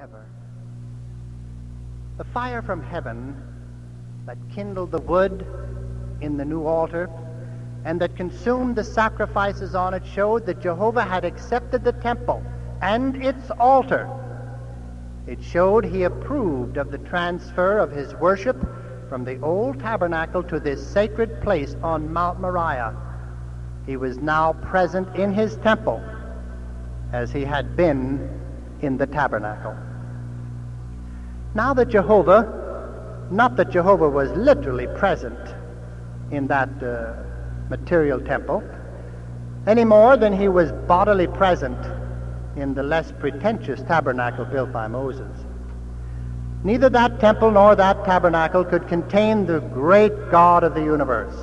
forever. The fire from heaven that kindled the wood in the new altar and that consumed the sacrifices on it showed that Jehovah had accepted the temple and its altar. It showed he approved of the transfer of his worship from the old tabernacle to this sacred place on Mount Moriah. He was now present in his temple as he had been in the tabernacle. Now that Jehovah, not that Jehovah was literally present in that uh, material temple, any more than he was bodily present in the less pretentious tabernacle built by Moses. Neither that temple nor that tabernacle could contain the great God of the universe.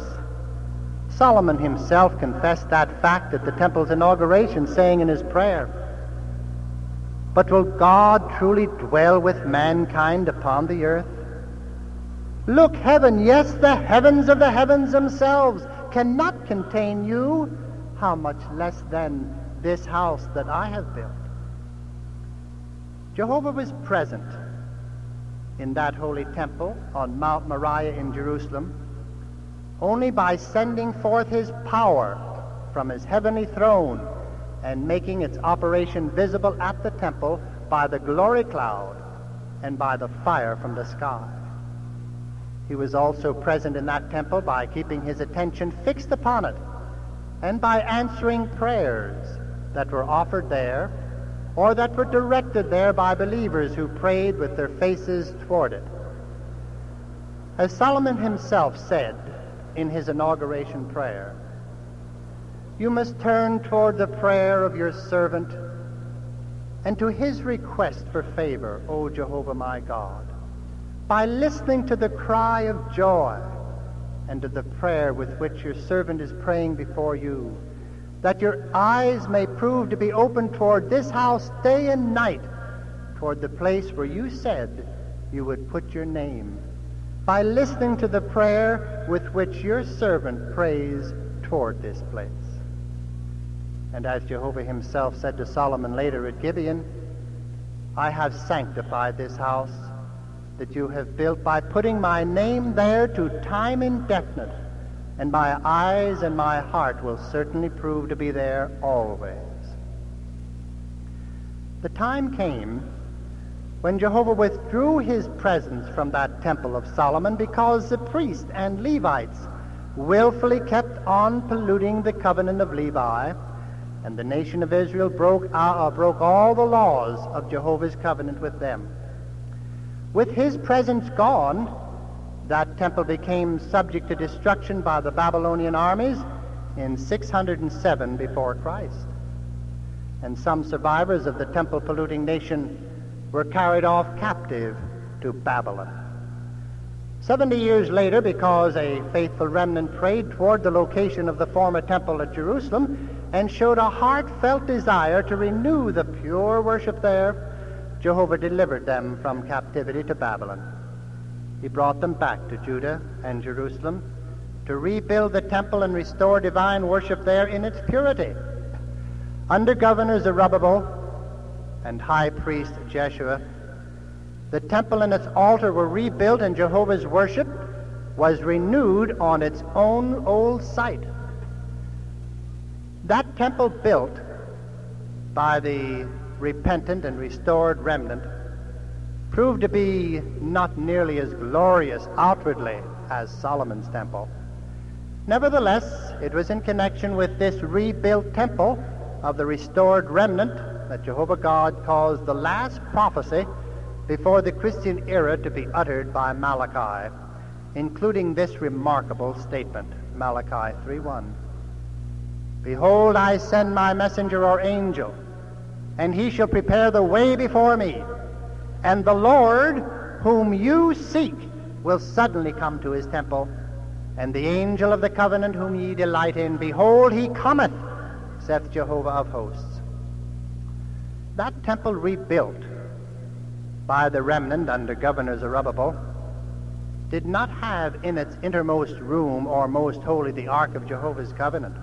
Solomon himself confessed that fact at the temple's inauguration, saying in his prayer, But will God truly dwell with mankind upon the earth? Look, heaven, yes, the heavens of the heavens themselves cannot contain you. How much less then this house that I have built? Jehovah was present in that holy temple on Mount Moriah in Jerusalem only by sending forth his power from his heavenly throne and making its operation visible at the temple by the glory cloud and by the fire from the sky. He was also present in that temple by keeping his attention fixed upon it and by answering prayers that were offered there or that were directed there by believers who prayed with their faces toward it. As Solomon himself said in his inauguration prayer, you must turn toward the prayer of your servant and to his request for favor, O Jehovah my God by listening to the cry of joy and to the prayer with which your servant is praying before you, that your eyes may prove to be open toward this house day and night, toward the place where you said you would put your name, by listening to the prayer with which your servant prays toward this place. And as Jehovah himself said to Solomon later at Gibeon, I have sanctified this house that you have built by putting my name there to time indefinite, and my eyes and my heart will certainly prove to be there always. The time came when Jehovah withdrew his presence from that temple of Solomon because the priests and Levites willfully kept on polluting the covenant of Levi, and the nation of Israel broke, uh, broke all the laws of Jehovah's covenant with them. With his presence gone, that temple became subject to destruction by the Babylonian armies in 607 before Christ. And some survivors of the temple polluting nation were carried off captive to Babylon. Seventy years later, because a faithful remnant prayed toward the location of the former temple at Jerusalem and showed a heartfelt desire to renew the pure worship there, Jehovah delivered them from captivity to Babylon. He brought them back to Judah and Jerusalem to rebuild the temple and restore divine worship there in its purity. Under governor Zerubbabel and high priest Jeshua, the temple and its altar were rebuilt and Jehovah's worship was renewed on its own old site. That temple built by the repentant and restored remnant proved to be not nearly as glorious outwardly as Solomon's temple. Nevertheless, it was in connection with this rebuilt temple of the restored remnant that Jehovah God caused the last prophecy before the Christian era to be uttered by Malachi, including this remarkable statement, Malachi 3:1. Behold, I send my messenger or angel and he shall prepare the way before me. And the Lord, whom you seek, will suddenly come to his temple. And the angel of the covenant whom ye delight in, behold, he cometh, saith Jehovah of hosts. That temple rebuilt by the remnant under Governor Zerubbabel did not have in its innermost room or most holy the Ark of Jehovah's covenant.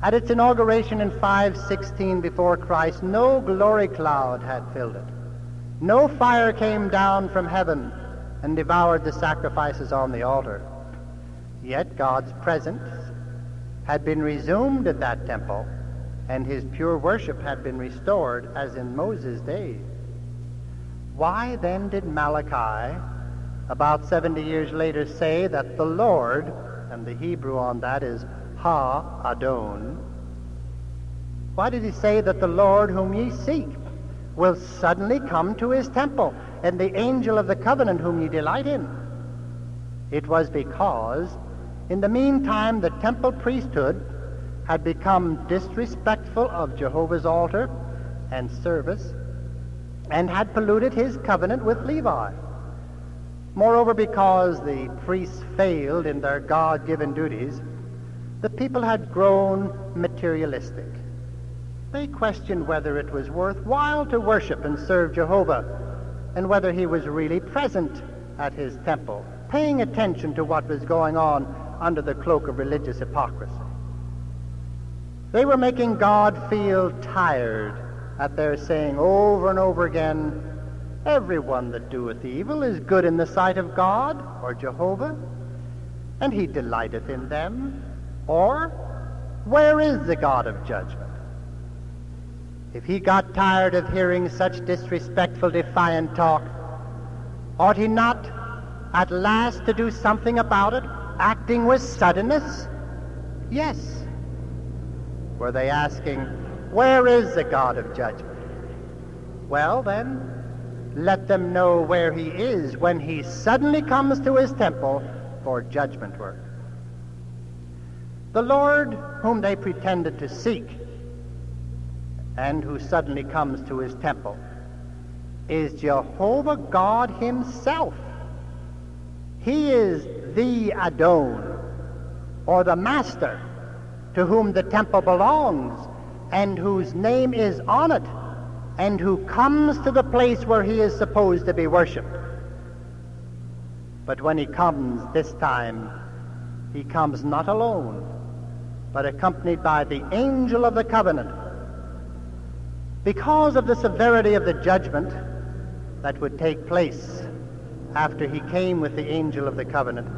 At its inauguration in 516 before Christ, no glory cloud had filled it. No fire came down from heaven and devoured the sacrifices on the altar. Yet God's presence had been resumed at that temple, and his pure worship had been restored as in Moses' days. Why then did Malachi, about 70 years later, say that the Lord, and the Hebrew on that is Ha Adon. Why did he say that the Lord whom ye seek will suddenly come to his temple, and the angel of the covenant whom ye delight in? It was because in the meantime the temple priesthood had become disrespectful of Jehovah's altar and service and had polluted his covenant with Levi. Moreover, because the priests failed in their God given duties, the people had grown materialistic. They questioned whether it was worthwhile to worship and serve Jehovah and whether he was really present at his temple, paying attention to what was going on under the cloak of religious hypocrisy. They were making God feel tired at their saying over and over again, Everyone that doeth evil is good in the sight of God or Jehovah, and he delighteth in them. Or, where is the God of judgment? If he got tired of hearing such disrespectful, defiant talk, ought he not at last to do something about it, acting with suddenness? Yes. Were they asking, where is the God of judgment? Well, then, let them know where he is when he suddenly comes to his temple for judgment work. The Lord whom they pretended to seek and who suddenly comes to his temple is Jehovah God himself. He is the Adon, or the Master, to whom the temple belongs and whose name is on it, and who comes to the place where he is supposed to be worshipped. But when he comes this time, he comes not alone but accompanied by the angel of the covenant. Because of the severity of the judgment that would take place after he came with the angel of the covenant,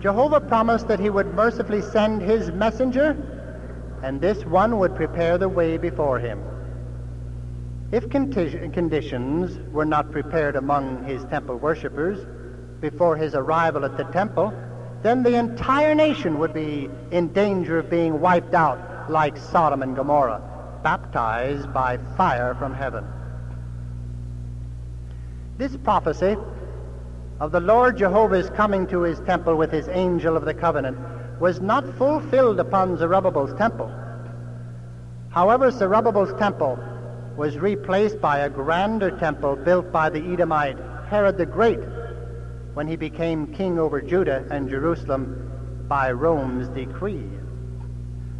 Jehovah promised that he would mercifully send his messenger, and this one would prepare the way before him. If conditions were not prepared among his temple worshippers before his arrival at the temple, then the entire nation would be in danger of being wiped out like Sodom and Gomorrah, baptized by fire from heaven. This prophecy of the Lord Jehovah's coming to his temple with his angel of the covenant was not fulfilled upon Zerubbabel's temple. However, Zerubbabel's temple was replaced by a grander temple built by the Edomite Herod the Great when he became king over Judah and Jerusalem by Rome's decree.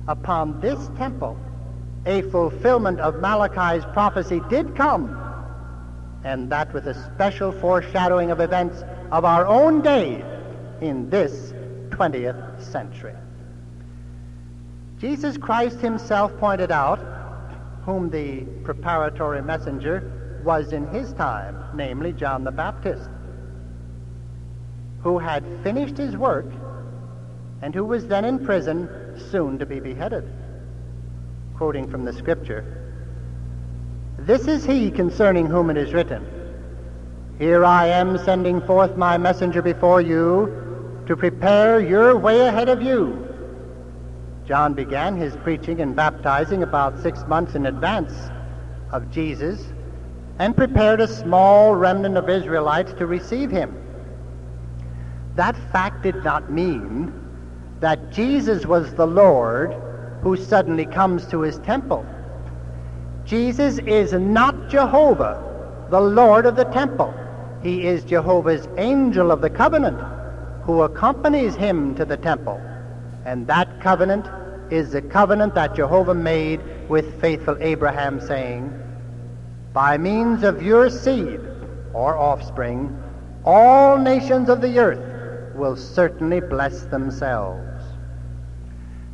Upon this temple, a fulfillment of Malachi's prophecy did come, and that with a special foreshadowing of events of our own day in this 20th century. Jesus Christ himself pointed out whom the preparatory messenger was in his time, namely John the Baptist who had finished his work and who was then in prison, soon to be beheaded. Quoting from the scripture This is he concerning whom it is written, Here I am sending forth my messenger before you to prepare your way ahead of you. John began his preaching and baptizing about six months in advance of Jesus and prepared a small remnant of Israelites to receive him. That fact did not mean that Jesus was the Lord who suddenly comes to his temple. Jesus is not Jehovah, the Lord of the temple. He is Jehovah's angel of the covenant who accompanies him to the temple. And that covenant is the covenant that Jehovah made with faithful Abraham, saying, By means of your seed or offspring, all nations of the earth will certainly bless themselves.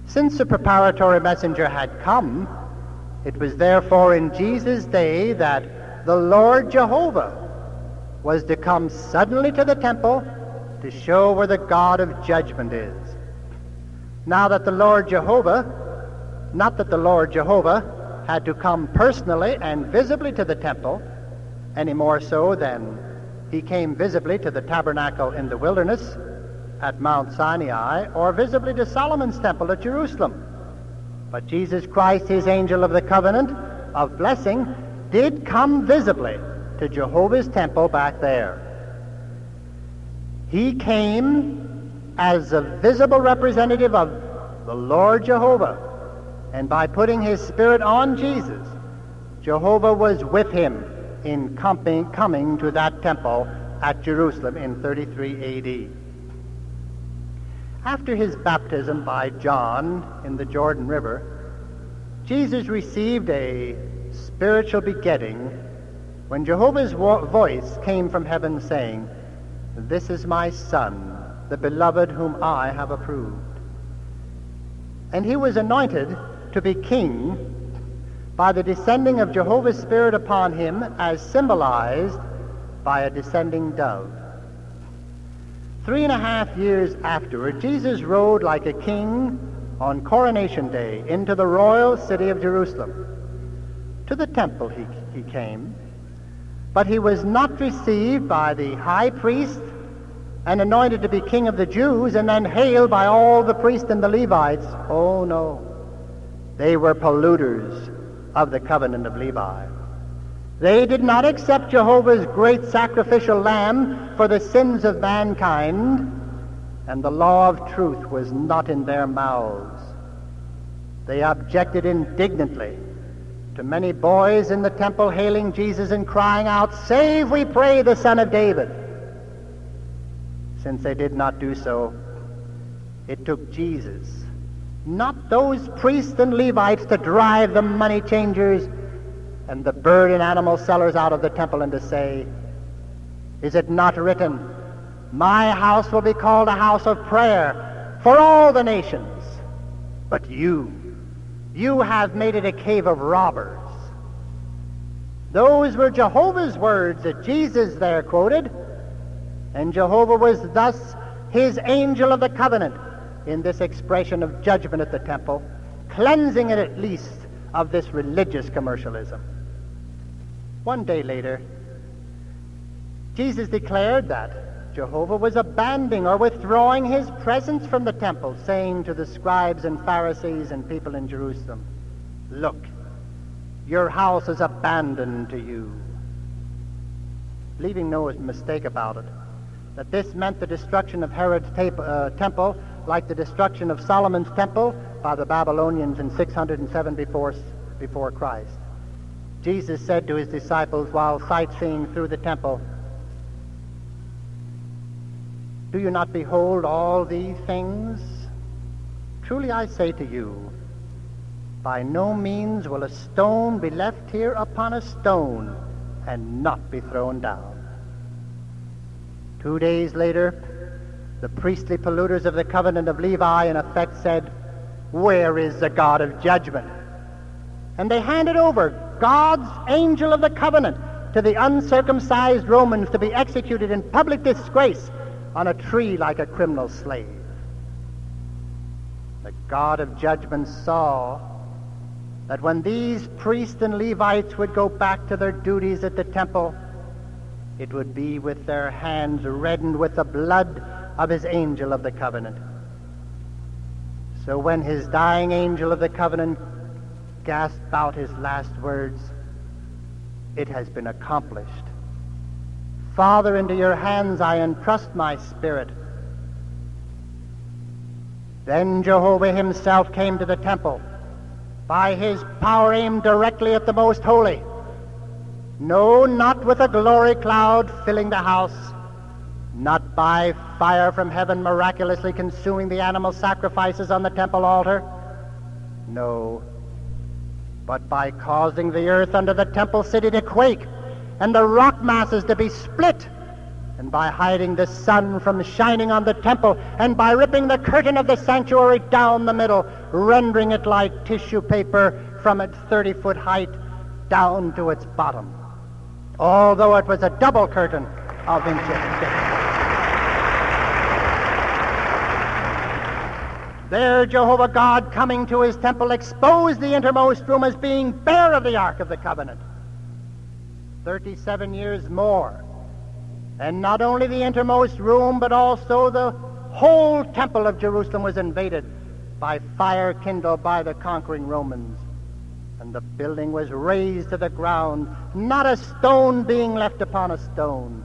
Since the preparatory messenger had come, it was therefore in Jesus' day that the Lord Jehovah was to come suddenly to the temple to show where the God of judgment is. Now that the Lord Jehovah, not that the Lord Jehovah had to come personally and visibly to the temple, any more so than he came visibly to the tabernacle in the wilderness at Mount Sinai or visibly to Solomon's temple at Jerusalem. But Jesus Christ, his angel of the covenant of blessing, did come visibly to Jehovah's temple back there. He came as a visible representative of the Lord Jehovah. And by putting his spirit on Jesus, Jehovah was with him in coming, coming to that temple at Jerusalem in 33 AD. After his baptism by John in the Jordan River, Jesus received a spiritual begetting when Jehovah's voice came from heaven saying, This is my Son, the beloved whom I have approved. And he was anointed to be king by the descending of Jehovah's Spirit upon him as symbolized by a descending dove. Three and a half years afterward, Jesus rode like a king on coronation day into the royal city of Jerusalem. To the temple he, he came, but he was not received by the high priest and anointed to be king of the Jews and then hailed by all the priests and the Levites. Oh no. They were polluters of the covenant of Levi. They did not accept Jehovah's great sacrificial lamb for the sins of mankind, and the law of truth was not in their mouths. They objected indignantly to many boys in the temple hailing Jesus and crying out, Save, we pray, the Son of David. Since they did not do so, it took Jesus, not those priests and Levites, to drive the money changers and the bird and animal sellers out of the temple and to say, Is it not written, My house will be called a house of prayer for all the nations? But you, you have made it a cave of robbers. Those were Jehovah's words that Jesus there quoted, and Jehovah was thus his angel of the covenant in this expression of judgment at the temple, cleansing it at least of this religious commercialism. One day later, Jesus declared that Jehovah was abandoning or withdrawing his presence from the temple, saying to the scribes and Pharisees and people in Jerusalem, Look, your house is abandoned to you. Leaving no mistake about it, that this meant the destruction of Herod's uh, temple, like the destruction of Solomon's temple by the Babylonians in 607 before, before Christ. Jesus said to his disciples while sightseeing through the temple, Do you not behold all these things? Truly I say to you, by no means will a stone be left here upon a stone and not be thrown down. Two days later, the priestly polluters of the covenant of Levi in effect said, Where is the God of judgment? And they handed over God's angel of the covenant to the uncircumcised Romans to be executed in public disgrace on a tree like a criminal slave. The God of judgment saw that when these priests and Levites would go back to their duties at the temple, it would be with their hands reddened with the blood of his angel of the covenant. So when his dying angel of the covenant gasped out his last words, It has been accomplished. Father, into your hands I entrust my spirit. Then Jehovah himself came to the temple, by his power aimed directly at the most holy. No, not with a glory cloud filling the house, not by fire from heaven miraculously consuming the animal sacrifices on the temple altar. No, but by causing the earth under the temple city to quake and the rock masses to be split, and by hiding the sun from shining on the temple, and by ripping the curtain of the sanctuary down the middle, rendering it like tissue paper from its 30 foot height down to its bottom, although it was a double curtain of inches thick. There, Jehovah God, coming to his temple, exposed the innermost room as being bare of the Ark of the Covenant. 37 years more. And not only the innermost room, but also the whole temple of Jerusalem was invaded by fire kindled by the conquering Romans. And the building was razed to the ground, not a stone being left upon a stone,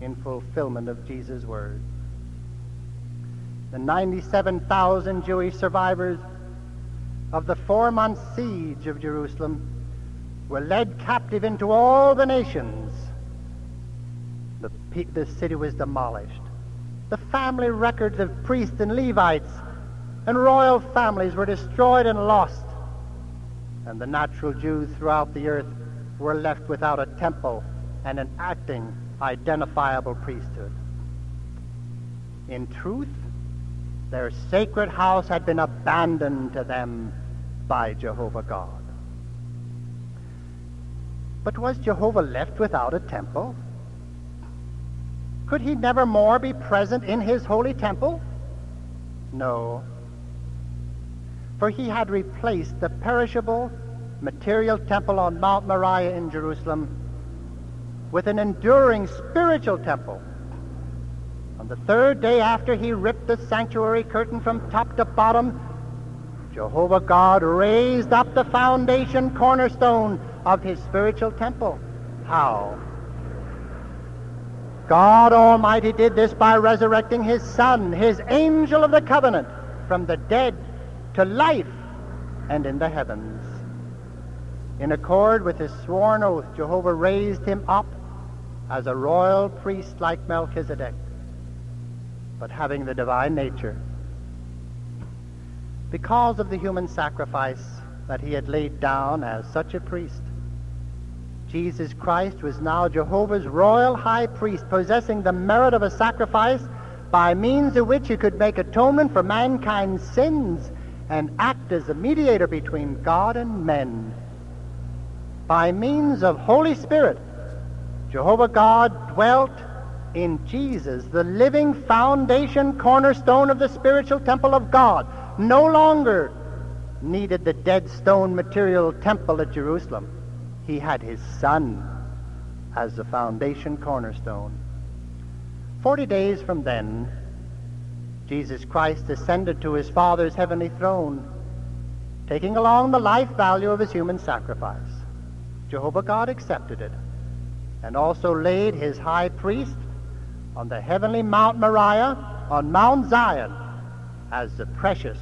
in fulfillment of Jesus' word. The 97,000 Jewish survivors of the four month siege of Jerusalem were led captive into all the nations. The, the city was demolished. The family records of priests and Levites and royal families were destroyed and lost. And the natural Jews throughout the earth were left without a temple and an acting, identifiable priesthood. In truth, their sacred house had been abandoned to them by Jehovah God. But was Jehovah left without a temple? Could he never more be present in his holy temple? No. For he had replaced the perishable material temple on Mount Moriah in Jerusalem with an enduring spiritual temple. On the third day after he ripped the sanctuary curtain from top to bottom, Jehovah God raised up the foundation cornerstone of his spiritual temple. How? God Almighty did this by resurrecting his Son, his angel of the covenant, from the dead to life and in the heavens. In accord with his sworn oath, Jehovah raised him up as a royal priest like Melchizedek, but having the divine nature. Because of the human sacrifice that he had laid down as such a priest, Jesus Christ was now Jehovah's royal high priest, possessing the merit of a sacrifice by means of which he could make atonement for mankind's sins and act as a mediator between God and men. By means of Holy Spirit, Jehovah God dwelt in Jesus, the living foundation cornerstone of the spiritual temple of God. No longer needed the dead stone material temple at Jerusalem he had his son as the foundation cornerstone. Forty days from then, Jesus Christ ascended to his Father's heavenly throne, taking along the life value of his human sacrifice. Jehovah God accepted it and also laid his high priest on the heavenly Mount Moriah on Mount Zion as the precious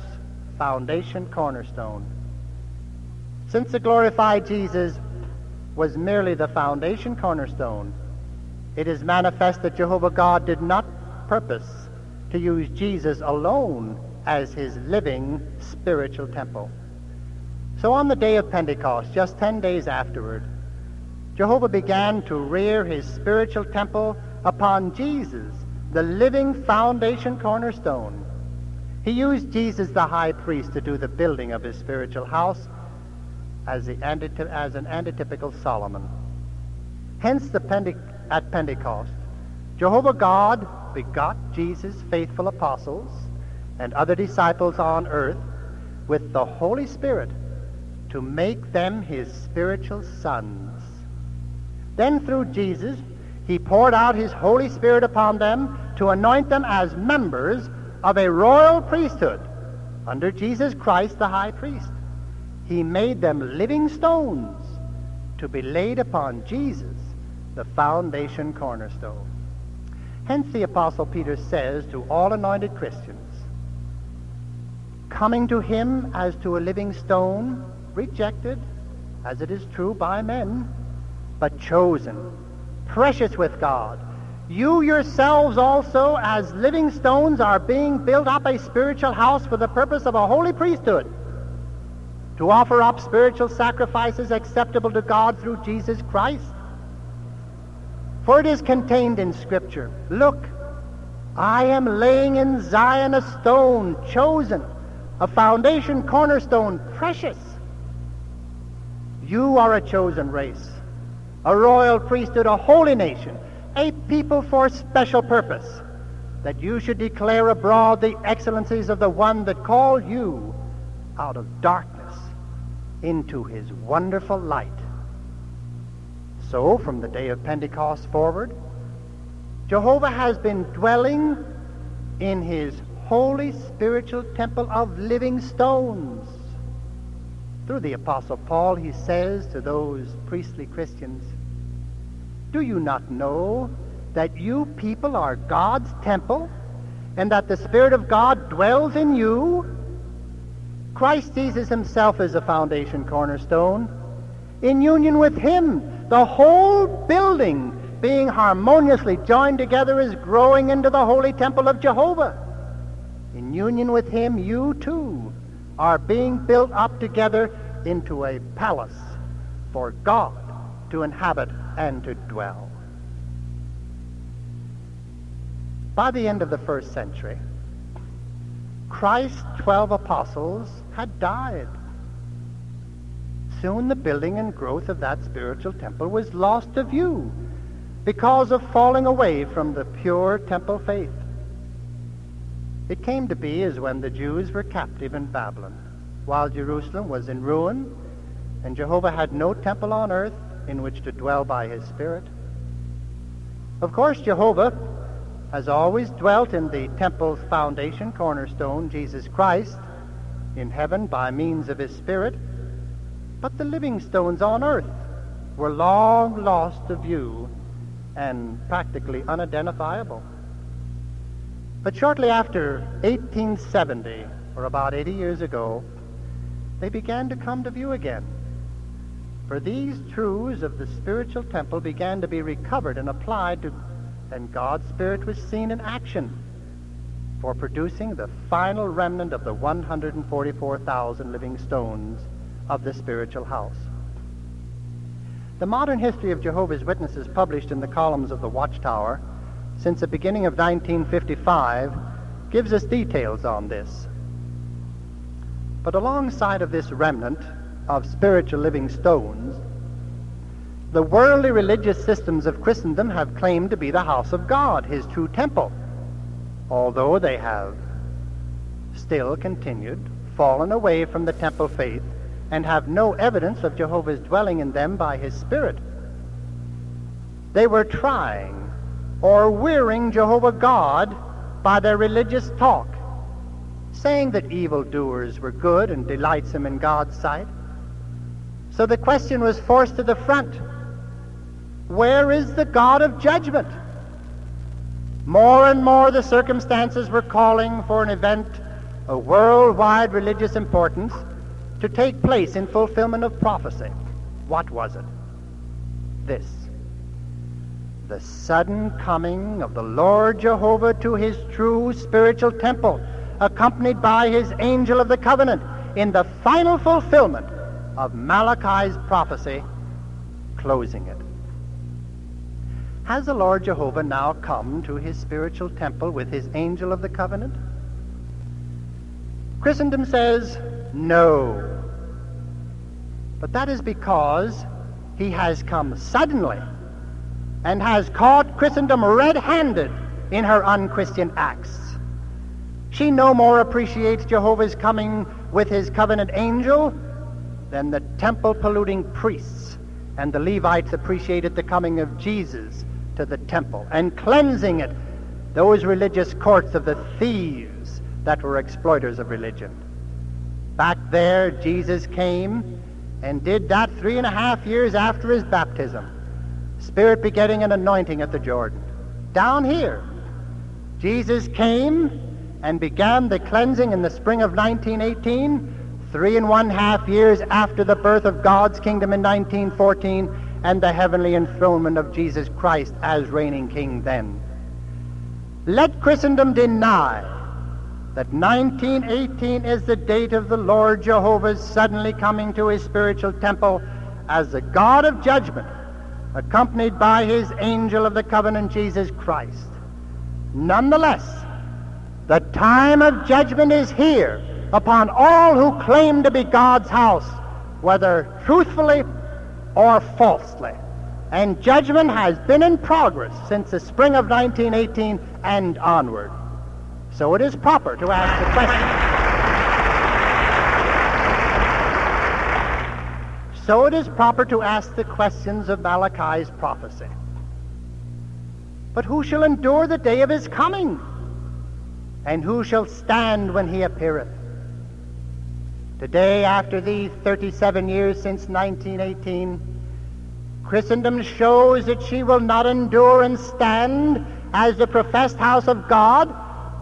foundation cornerstone. Since the glorified Jesus was merely the foundation cornerstone, it is manifest that Jehovah God did not purpose to use Jesus alone as his living spiritual temple. So on the day of Pentecost, just 10 days afterward, Jehovah began to rear his spiritual temple upon Jesus, the living foundation cornerstone. He used Jesus, the high priest, to do the building of his spiritual house as, the as an antitypical Solomon. Hence, the Pente- at Pentecost, Jehovah God begot Jesus' faithful apostles and other disciples on earth with the Holy Spirit to make them his spiritual sons. Then through Jesus, he poured out his Holy Spirit upon them to anoint them as members of a royal priesthood under Jesus Christ the high priest. He made them living stones to be laid upon Jesus, the foundation cornerstone. Hence the Apostle Peter says to all anointed Christians, coming to him as to a living stone, rejected, as it is true by men, but chosen, precious with God. You yourselves also, as living stones, are being built up a spiritual house for the purpose of a holy priesthood to offer up spiritual sacrifices acceptable to God through Jesus Christ. For it is contained in Scripture, Look, I am laying in Zion a stone chosen, a foundation cornerstone precious. You are a chosen race, a royal priesthood, a holy nation, a people for special purpose, that you should declare abroad the excellencies of the one that called you out of darkness into his wonderful light. So, from the day of Pentecost forward, Jehovah has been dwelling in his holy spiritual temple of living stones. Through the Apostle Paul, he says to those priestly Christians, Do you not know that you people are God's temple and that the Spirit of God dwells in you? Christ Jesus himself is a foundation cornerstone. In union with him, the whole building being harmoniously joined together is growing into the holy temple of Jehovah. In union with him, you too are being built up together into a palace for God to inhabit and to dwell. By the end of the first century, Christ's twelve apostles had died. Soon the building and growth of that spiritual temple was lost to view because of falling away from the pure temple faith. It came to be as when the Jews were captive in Babylon, while Jerusalem was in ruin, and Jehovah had no temple on earth in which to dwell by his Spirit. Of course, Jehovah has always dwelt in the temple's foundation, cornerstone, Jesus Christ, in heaven by means of his Spirit, but the living stones on earth were long lost to view and practically unidentifiable. But shortly after 1870, or about 80 years ago, they began to come to view again. For these truths of the spiritual temple began to be recovered and applied to, and God's Spirit was seen in action for producing the final remnant of the 144,000 living stones of the spiritual house. The modern history of Jehovah's Witnesses published in the columns of the Watchtower since the beginning of 1955 gives us details on this. But alongside of this remnant of spiritual living stones, the worldly religious systems of Christendom have claimed to be the house of God, his true temple, although they have still continued, fallen away from the temple faith, and have no evidence of Jehovah's dwelling in them by his Spirit. They were trying or wearing Jehovah God by their religious talk, saying that evildoers were good and delightsome in God's sight. So the question was forced to the front. Where is the God of judgment? More and more the circumstances were calling for an event of worldwide religious importance to take place in fulfillment of prophecy. What was it? This. The sudden coming of the Lord Jehovah to his true spiritual temple, accompanied by his angel of the covenant, in the final fulfillment of Malachi's prophecy, closing it. Has the Lord Jehovah now come to his spiritual temple with his angel of the covenant? Christendom says no. But that is because he has come suddenly and has caught Christendom red-handed in her unchristian acts. She no more appreciates Jehovah's coming with his covenant angel than the temple-polluting priests and the Levites appreciated the coming of Jesus to the temple and cleansing it, those religious courts of the thieves that were exploiters of religion. Back there, Jesus came and did that three and a half years after his baptism. Spirit begetting an anointing at the Jordan. Down here, Jesus came and began the cleansing in the spring of 1918, three and one half years after the birth of God's kingdom in 1914 and the heavenly enthronement of Jesus Christ as reigning king then. Let Christendom deny that 1918 is the date of the Lord Jehovah's suddenly coming to his spiritual temple as the God of judgment, accompanied by his angel of the covenant, Jesus Christ. Nonetheless, the time of judgment is here upon all who claim to be God's house, whether truthfully or falsely. And judgment has been in progress since the spring of 1918 and onward. So it is proper to ask the question. So it is proper to ask the questions of Malachi's prophecy. But who shall endure the day of his coming? And who shall stand when he appeareth? Today, after these 37 years since 1918, Christendom shows that she will not endure and stand as the professed house of God,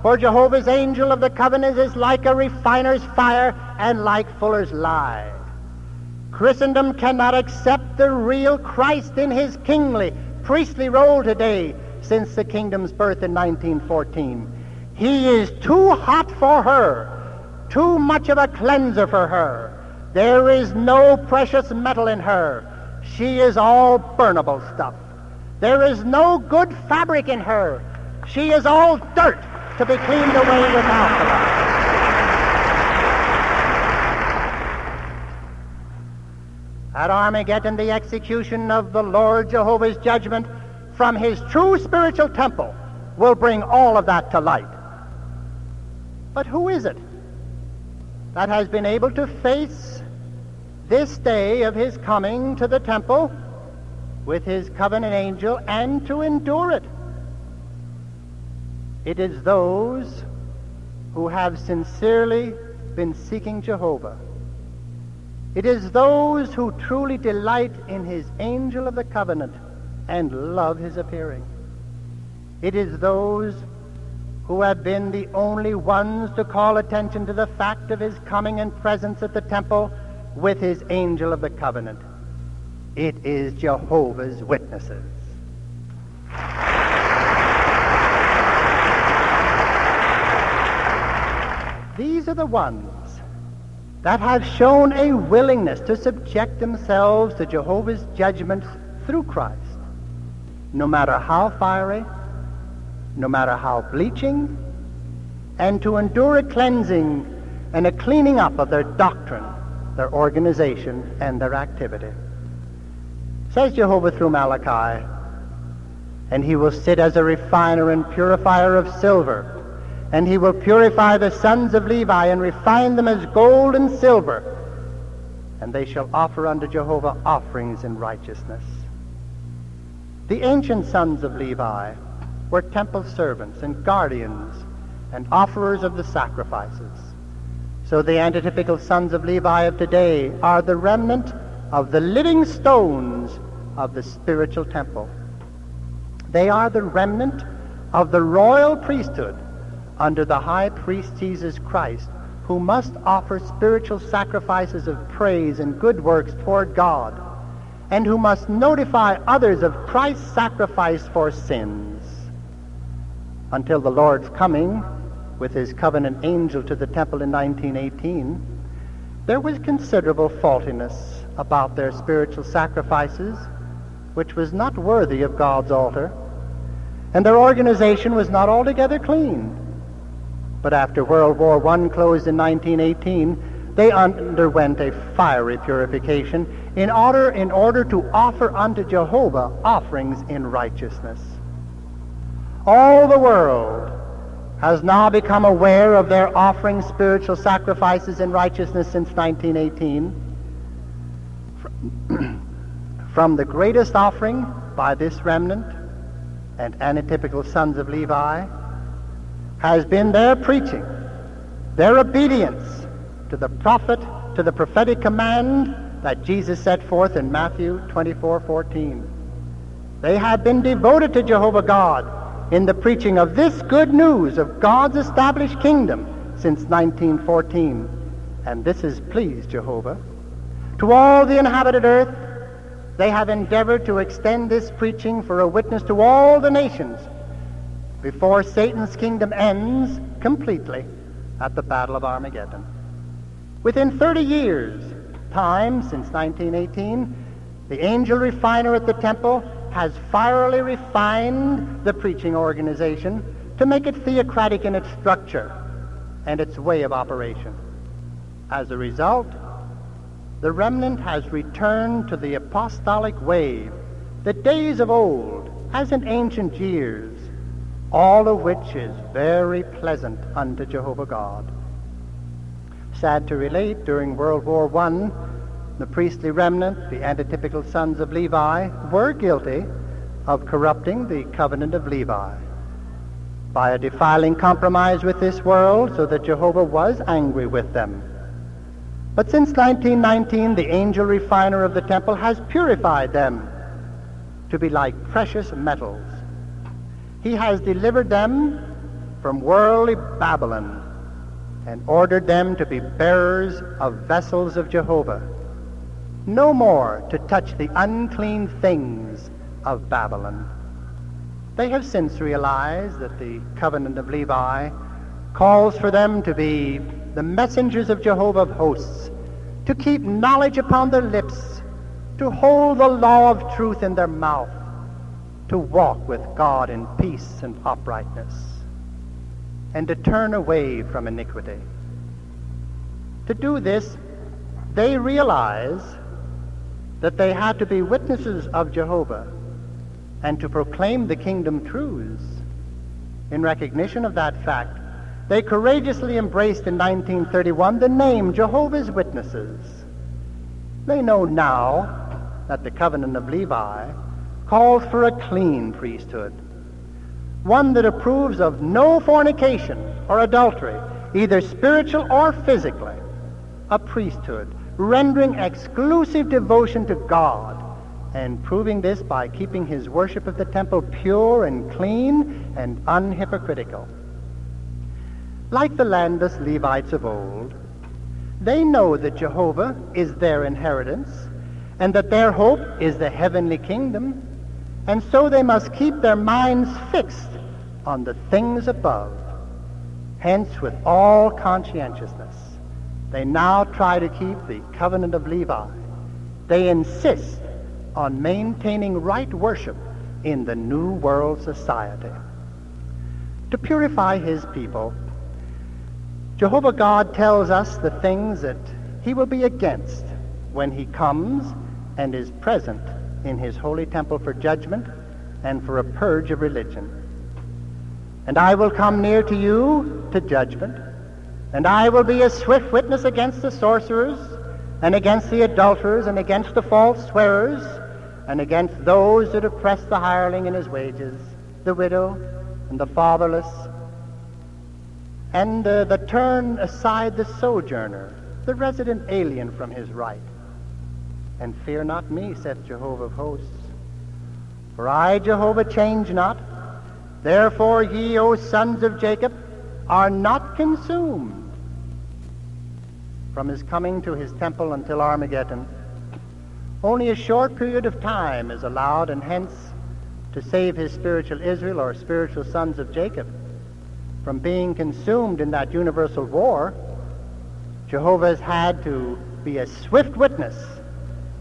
for Jehovah's angel of the covenant is like a refiner's fire and like fuller's lye. Christendom cannot accept the real Christ in his kingly, priestly role today since the kingdom's birth in 1914. He is too hot for her, too much of a cleanser for her. There is no precious metal in her. She is all burnable stuff. There is no good fabric in her. She is all dirt to be cleaned away with alcohol. At Armageddon, the execution of the Lord Jehovah's judgment from his true spiritual temple will bring all of that to light. But who is it that has been able to face this day of his coming to the temple with his covenant angel and to endure it? It is those who have sincerely been seeking Jehovah. It is those who truly delight in his angel of the covenant and love his appearing. It is those who have been the only ones to call attention to the fact of his coming and presence at the temple with his angel of the covenant. It is Jehovah's Witnesses. These are the ones that have shown a willingness to subject themselves to Jehovah's judgments through Christ no matter how fiery, no matter how bleaching, and to endure a cleansing and a cleaning up of their doctrine, their organization, and their activity. Says Jehovah through Malachi, and he will sit as a refiner and purifier of silver, and he will purify the sons of Levi and refine them as gold and silver, and they shall offer unto Jehovah offerings in righteousness. The ancient sons of Levi were temple servants and guardians and offerers of the sacrifices. So the antitypical sons of Levi of today are the remnant of the living stones of the spiritual temple. They are the remnant of the royal priesthood under the high priest Jesus Christ, who must offer spiritual sacrifices of praise and good works toward God and who must notify others of Christ's sacrifice for sins. Until the Lord's coming with his covenant angel to the temple in 1918, there was considerable faultiness about their spiritual sacrifices, which was not worthy of God's altar, and their organization was not altogether clean. But after World War I closed in 1918, they underwent a fiery purification in order, in order to offer unto Jehovah offerings in righteousness. All the world has now become aware of their offering spiritual sacrifices in righteousness since 1918. From the greatest offering by this remnant and antitypical sons of Levi has been their preaching, their obedience to the prophet, to the prophetic command that Jesus set forth in Matthew 24 14. They have been devoted to Jehovah God in the preaching of this good news of God's established kingdom since 1914. And this has pleased Jehovah. To all the inhabited earth, they have endeavored to extend this preaching for a witness to all the nations before Satan's kingdom ends completely at the Battle of Armageddon. Within 30 years, time, since 1918, the angel refiner at the temple has fierily refined the preaching organization to make it theocratic in its structure and its way of operation. As a result, the remnant has returned to the apostolic way, the days of old, as in ancient years, all of which is very pleasant unto Jehovah God. Sad to relate, during World War I, the priestly remnant, the antitypical sons of Levi, were guilty of corrupting the covenant of Levi by a defiling compromise with this world so that Jehovah was angry with them. But since 1919, the angel refiner of the temple has purified them to be like precious metals. He has delivered them from worldly Babylon and ordered them to be bearers of vessels of Jehovah no more to touch the unclean things of Babylon. They have since realized that the covenant of Levi calls for them to be the messengers of Jehovah of hosts, to keep knowledge upon their lips, to hold the law of truth in their mouth, to walk with God in peace and uprightness, and to turn away from iniquity. To do this, they realize that they had to be witnesses of Jehovah and to proclaim the kingdom truths. In recognition of that fact, they courageously embraced in 1931 the name Jehovah's Witnesses. They know now that the covenant of Levi calls for a clean priesthood, one that approves of no fornication or adultery, either spiritual or physically, a priesthood rendering exclusive devotion to God, and proving this by keeping his worship of the temple pure and clean and unhypocritical. Like the landless Levites of old, they know that Jehovah is their inheritance and that their hope is the heavenly kingdom, and so they must keep their minds fixed on the things above, hence with all conscientiousness they now try to keep the covenant of Levi. They insist on maintaining right worship in the New World society. To purify his people, Jehovah God tells us the things that he will be against when he comes and is present in his holy temple for judgment and for a purge of religion. And I will come near to you to judgment, and I will be a swift witness against the sorcerers, and against the adulterers, and against the false swearers, and against those that oppress the hireling in his wages, the widow, and the fatherless, and uh, the turn aside the sojourner, the resident alien from his right. And fear not me, saith Jehovah of hosts. For I, Jehovah, change not. Therefore ye, O sons of Jacob, are not consumed from his coming to his temple until Armageddon, only a short period of time is allowed, and hence to save his spiritual Israel or spiritual sons of Jacob from being consumed in that universal war, Jehovah has had to be a swift witness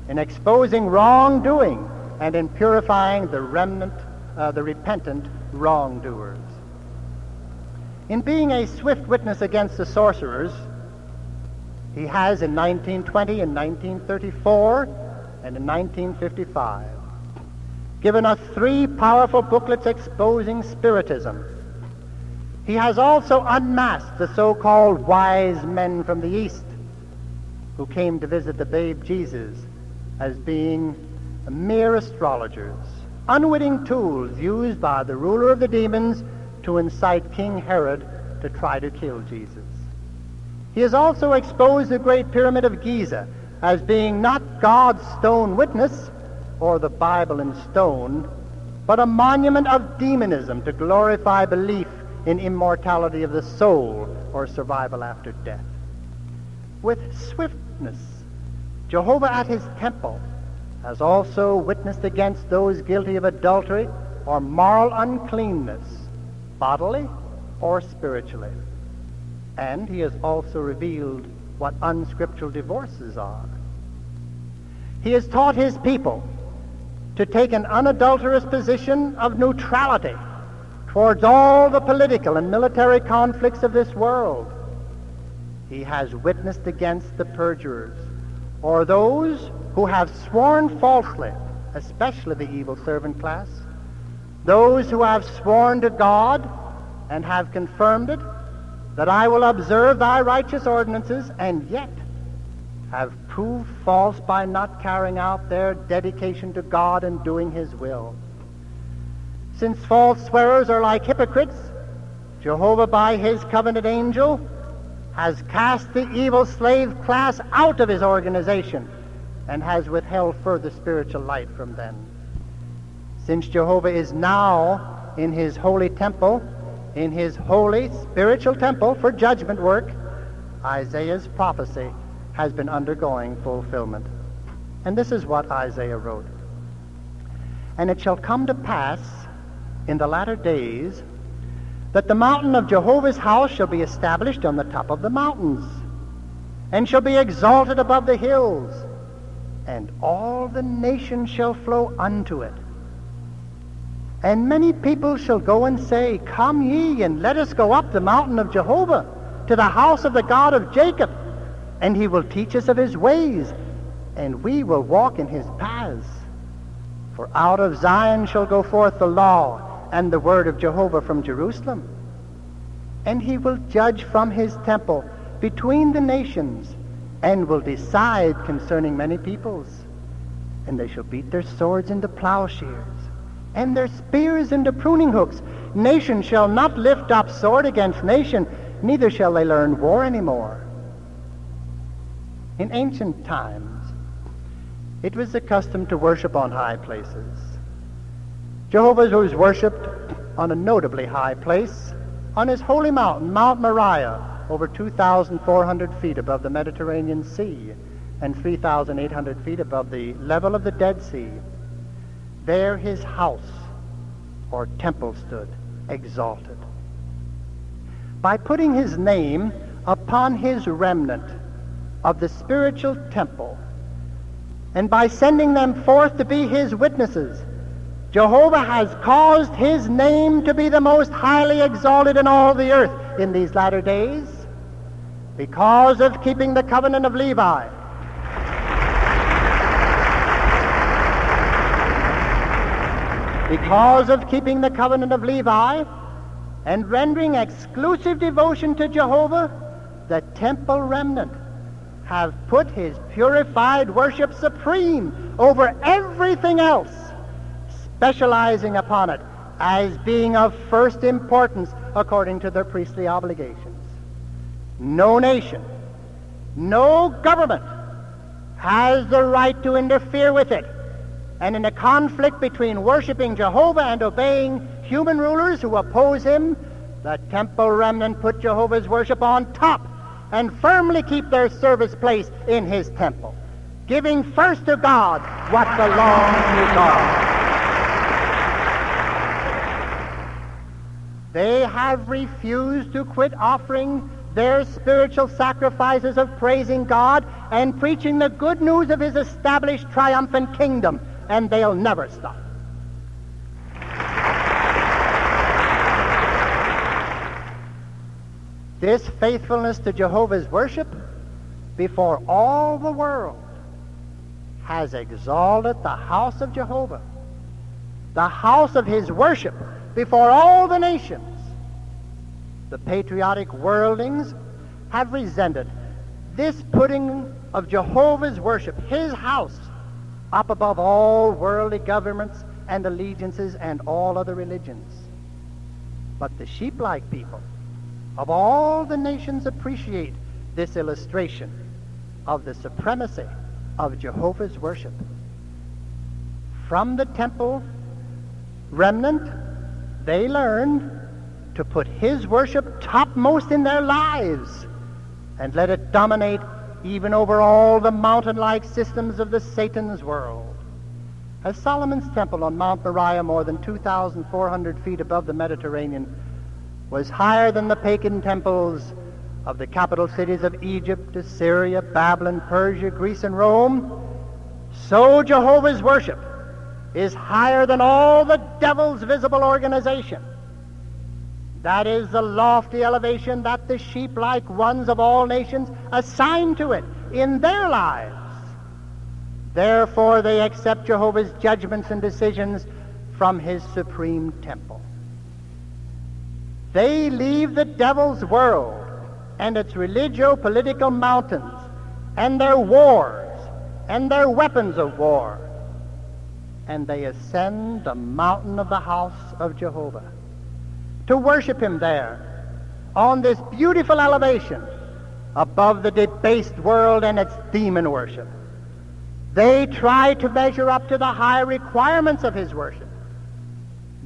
in exposing wrongdoing and in purifying the remnant, uh, the repentant wrongdoers. In being a swift witness against the sorcerers, he has in 1920, in 1934, and in 1955 given us three powerful booklets exposing Spiritism. He has also unmasked the so-called wise men from the East who came to visit the babe Jesus as being mere astrologers, unwitting tools used by the ruler of the demons to incite King Herod to try to kill Jesus. He has also exposed the Great Pyramid of Giza as being not God's stone witness or the Bible in stone, but a monument of demonism to glorify belief in immortality of the soul or survival after death. With swiftness, Jehovah at his temple has also witnessed against those guilty of adultery or moral uncleanness, bodily or spiritually. And he has also revealed what unscriptural divorces are. He has taught his people to take an unadulterous position of neutrality towards all the political and military conflicts of this world. he has witnessed against the perjurers, or those who have sworn falsely, especially the evil servant class, those who have sworn to God and have confirmed it, that I will observe thy righteous ordinances, and yet have proved false by not carrying out their dedication to God and doing his will. Since false swearers are like hypocrites, Jehovah by his covenant angel has cast the evil slave class out of his organization and has withheld further spiritual light from them. Since Jehovah is now in his holy temple, in his holy spiritual temple for judgment work, Isaiah's prophecy has been undergoing fulfillment. And this is what Isaiah wrote. And it shall come to pass in the latter days that the mountain of Jehovah's house shall be established on the top of the mountains, and shall be exalted above the hills, and all the nations shall flow unto it. And many people shall go and say, Come ye, and let us go up the mountain of Jehovah, to the house of the God of Jacob and he will teach us of his ways, and we will walk in his paths. For out of Zion shall go forth the law and the word of Jehovah from Jerusalem. And he will judge from his temple between the nations, and will decide concerning many peoples. And they shall beat their swords into plowshares, and their spears into pruning hooks. Nation shall not lift up sword against nation, neither shall they learn war any more. In ancient times, it was the custom to worship on high places. Jehovah was worshipped on a notably high place, on his holy mountain, Mount Moriah, over 2,400 feet above the Mediterranean Sea and 3,800 feet above the level of the Dead Sea. There his house or temple stood, exalted. By putting his name upon his remnant, of the spiritual temple. And by sending them forth to be his witnesses, Jehovah has caused his name to be the most highly exalted in all the earth in these latter days because of keeping the covenant of Levi. Because of keeping the covenant of Levi and rendering exclusive devotion to Jehovah, the temple remnant have put his purified worship supreme over everything else, specializing upon it as being of first importance according to their priestly obligations. No nation, no government has the right to interfere with it. And in a conflict between worshiping Jehovah and obeying human rulers who oppose him, the temple remnant put Jehovah's worship on top and firmly keep their service place in his temple, giving first to God what belongs to God. They have refused to quit offering their spiritual sacrifices of praising God and preaching the good news of his established triumphant kingdom, and they'll never stop. This faithfulness to Jehovah's worship before all the world has exalted the house of Jehovah, the house of his worship before all the nations. The patriotic worldlings have resented this putting of Jehovah's worship, his house, up above all worldly governments and allegiances and all other religions. But the sheep-like people of all the nations appreciate this illustration of the supremacy of Jehovah's worship. From the temple remnant, they learned to put his worship topmost in their lives and let it dominate even over all the mountain-like systems of the Satan's world. As Solomon's temple on Mount Moriah, more than 2,400 feet above the Mediterranean, was higher than the pagan temples of the capital cities of Egypt, Assyria, Babylon, Persia, Greece, and Rome, so Jehovah's worship is higher than all the devil's visible organization. That is the lofty elevation that the sheep-like ones of all nations assign to it in their lives. Therefore, they accept Jehovah's judgments and decisions from his supreme temple. They leave the devil's world and its religio-political mountains and their wars and their weapons of war, and they ascend the mountain of the house of Jehovah to worship him there on this beautiful elevation above the debased world and its demon worship. They try to measure up to the high requirements of his worship.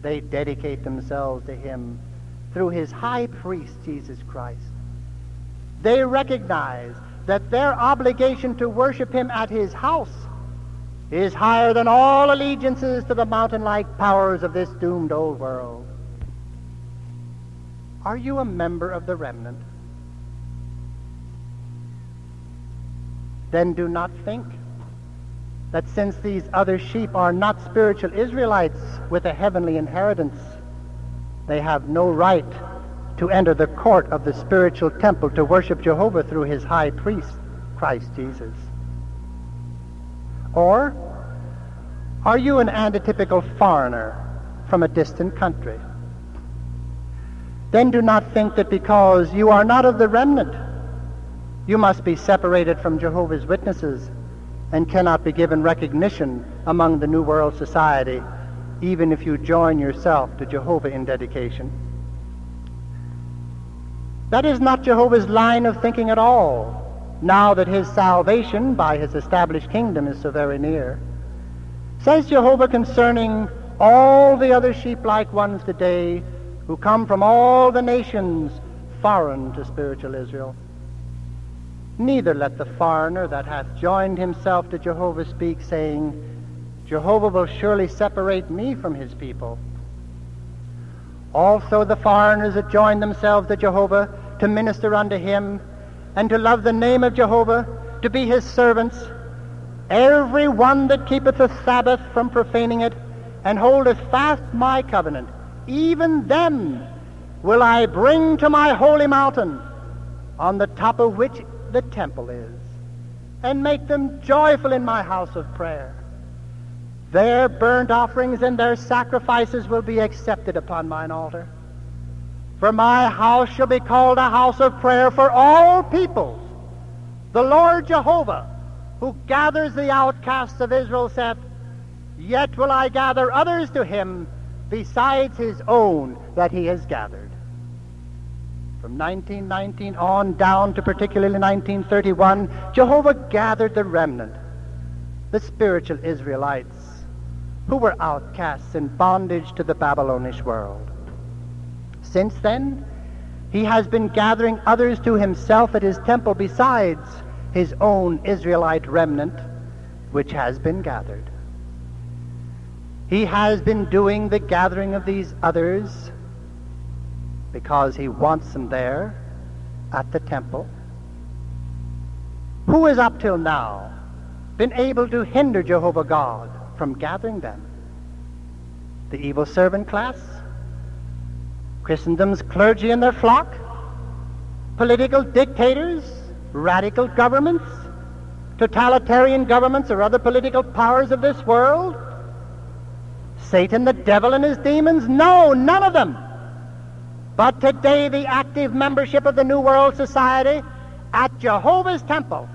They dedicate themselves to him through his high priest, Jesus Christ. They recognize that their obligation to worship him at his house is higher than all allegiances to the mountain-like powers of this doomed old world. Are you a member of the remnant? Then do not think that since these other sheep are not spiritual Israelites with a heavenly inheritance, they have no right to enter the court of the spiritual temple to worship Jehovah through his high priest, Christ Jesus. Or are you an antitypical foreigner from a distant country? Then do not think that because you are not of the remnant, you must be separated from Jehovah's Witnesses and cannot be given recognition among the New World Society, even if you join yourself to Jehovah in dedication. That is not Jehovah's line of thinking at all, now that his salvation by his established kingdom is so very near. Says Jehovah concerning all the other sheep-like ones today who come from all the nations foreign to spiritual Israel. Neither let the foreigner that hath joined himself to Jehovah speak, saying, Jehovah will surely separate me from his people. Also the foreigners that join themselves to Jehovah to minister unto him and to love the name of Jehovah, to be his servants, every one that keepeth the Sabbath from profaning it, and holdeth fast my covenant, even them will I bring to my holy mountain, on the top of which the temple is, and make them joyful in my house of prayer. Their burnt offerings and their sacrifices will be accepted upon mine altar. For my house shall be called a house of prayer for all peoples. The Lord Jehovah, who gathers the outcasts of Israel, saith, Yet will I gather others to him besides his own that he has gathered. From 1919 on down to particularly 1931, Jehovah gathered the remnant, the spiritual Israelites, who were outcasts in bondage to the Babylonish world. Since then, he has been gathering others to himself at his temple besides his own Israelite remnant, which has been gathered. He has been doing the gathering of these others because he wants them there at the temple. Who has up till now been able to hinder Jehovah God from gathering them? The evil servant class? Christendom's clergy and their flock? Political dictators? Radical governments? Totalitarian governments or other political powers of this world? Satan, the devil, and his demons? No, none of them. But today, the active membership of the New World Society at Jehovah's Temple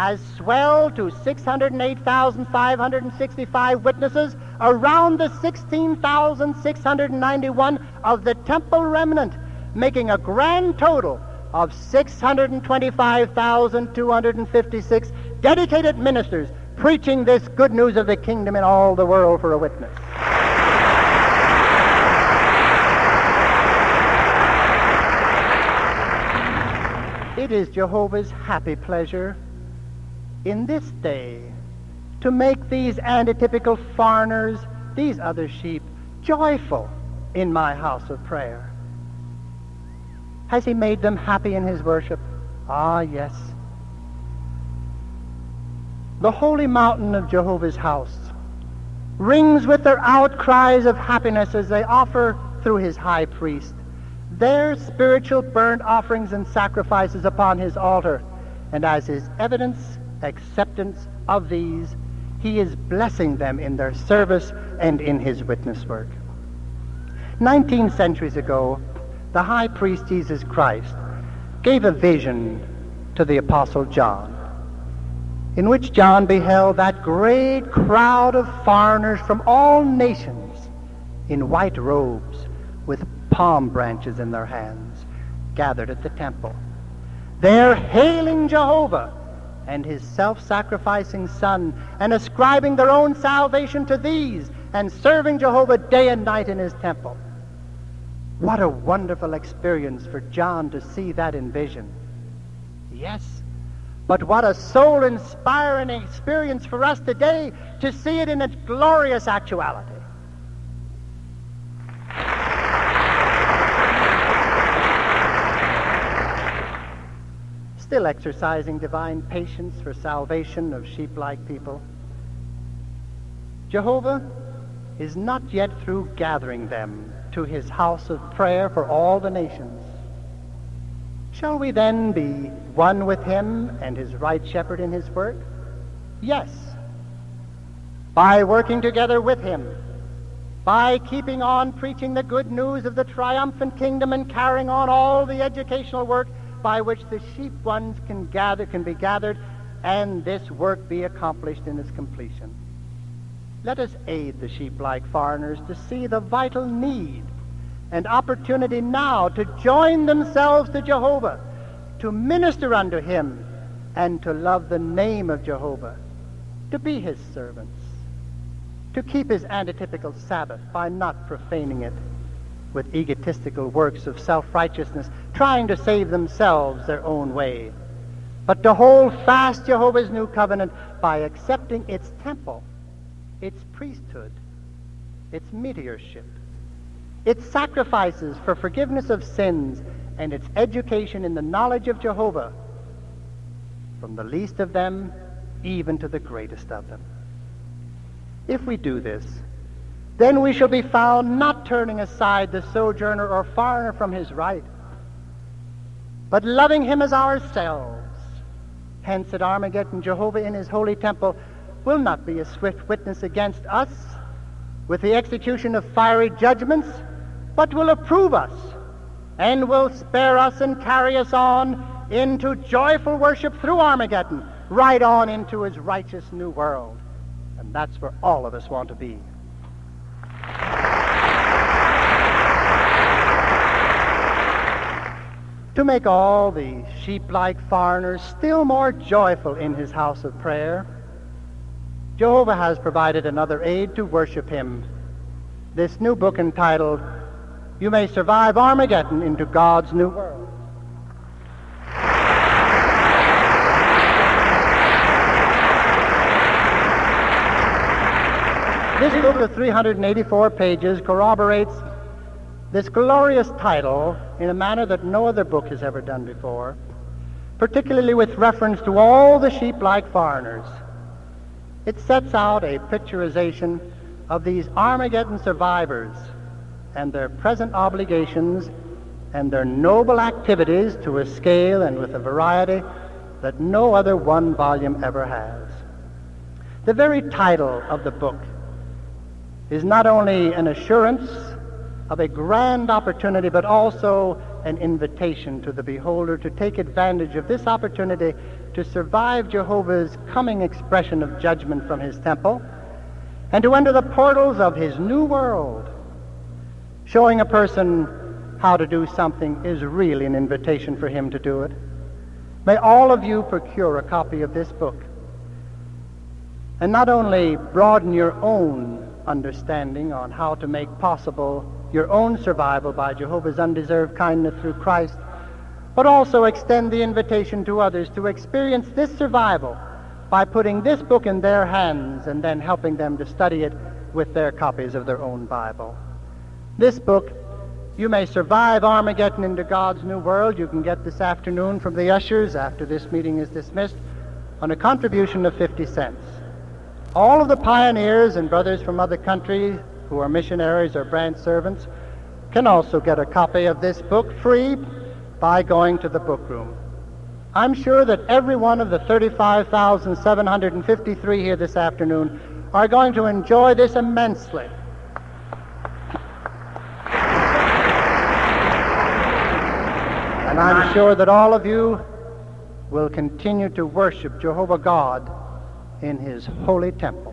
has swelled to 608,565 witnesses around the 16,691 of the temple remnant, making a grand total of 625,256 dedicated ministers preaching this good news of the kingdom in all the world for a witness. It is Jehovah's happy pleasure in this day to make these antitypical foreigners, these other sheep, joyful in my house of prayer. Has he made them happy in his worship? Ah, yes. The holy mountain of Jehovah's house rings with their outcries of happiness as they offer through his high priest their spiritual burnt offerings and sacrifices upon his altar. And as his evidence, acceptance of these, he is blessing them in their service and in his witness work. Nineteen centuries ago, the high priest Jesus Christ gave a vision to the apostle John, in which John beheld that great crowd of foreigners from all nations in white robes with palm branches in their hands gathered at the temple. They're hailing Jehovah and his self-sacrificing son and ascribing their own salvation to these and serving Jehovah day and night in his temple. What a wonderful experience for John to see that in vision. Yes, but what a soul inspiring experience for us today to see it in its glorious actuality. Still exercising divine patience for salvation of sheep like people. Jehovah is not yet through gathering them to his house of prayer for all the nations. Shall we then be one with him and his right shepherd in his work? Yes. By working together with him, by keeping on preaching the good news of the triumphant kingdom and carrying on all the educational work by which the sheep ones can gather can be gathered and this work be accomplished in its completion. Let us aid the sheep-like foreigners to see the vital need and opportunity now to join themselves to Jehovah, to minister unto him, and to love the name of Jehovah, to be his servants, to keep his antitypical Sabbath by not profaning it with egotistical works of self-righteousness, trying to save themselves their own way, but to hold fast Jehovah's new covenant by accepting its temple its priesthood, its mediatorship, its sacrifices for forgiveness of sins, and its education in the knowledge of Jehovah, from the least of them even to the greatest of them. If we do this, then we shall be found not turning aside the sojourner or foreigner from his right, but loving him as ourselves. Hence at Armageddon, Jehovah in his holy temple will not be a swift witness against us with the execution of fiery judgments, but will approve us and will spare us and carry us on into joyful worship through Armageddon, right on into his righteous new world. And that's where all of us want to be. To make all the sheep-like foreigners still more joyful in his house of prayer, Jehovah has provided another aid to worship him. This new book entitled, You May Survive Armageddon into God's New World. This book of 384 pages corroborates this glorious title in a manner that no other book has ever done before, particularly with reference to all the sheep-like foreigners it sets out a picturization of these Armageddon survivors and their present obligations and their noble activities to a scale and with a variety that no other one volume ever has. The very title of the book is not only an assurance of a grand opportunity, but also an invitation to the beholder to take advantage of this opportunity to survive Jehovah's coming expression of judgment from his temple and to enter the portals of his new world. Showing a person how to do something is really an invitation for him to do it. May all of you procure a copy of this book and not only broaden your own understanding on how to make possible your own survival by Jehovah's undeserved kindness through Christ, but also extend the invitation to others to experience this survival by putting this book in their hands and then helping them to study it with their copies of their own Bible. This book, You May Survive Armageddon into God's New World, you can get this afternoon from the ushers after this meeting is dismissed on a contribution of 50 cents. All of the pioneers and brothers from other countries who are missionaries or branch servants can also get a copy of this book free by going to the book room. I'm sure that every one of the 35,753 here this afternoon are going to enjoy this immensely. And I'm sure that all of you will continue to worship Jehovah God in his holy temple.